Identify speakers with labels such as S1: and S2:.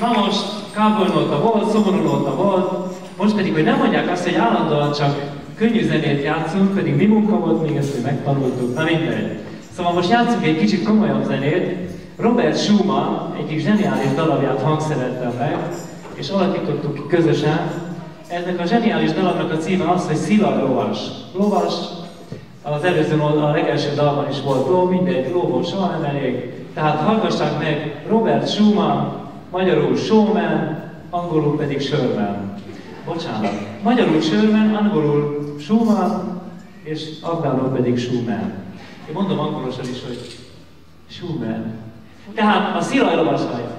S1: Na most kápolnóta volt, szomorúnóta volt, most pedig, hogy nem mondják azt, hogy állandóan csak könnyű zenét játszunk, pedig mi munka volt, még ezt mi megtanultuk, na mindegy. Szóval most játszunk egy kicsit komolyabb zenét. Robert Schumann egyik zseniális darabját hangszerette meg, és alakítottuk ki közösen. Ennek a zseniális darabnak a címe az, hogy Szilard Lovas. Lovas, az előző, a legelső dalban is volt ló, mindegy, lóból soha nem elég. Tehát hallgassák meg Robert Schumann, magyarul showman, angolul pedig Sherman. Bocsánat. Magyarul Sherman, angolul Schumann, és afgánul pedig Schumann. Én mondom angolosan is, hogy Schumann. Tehát a szilaj lovas hallja.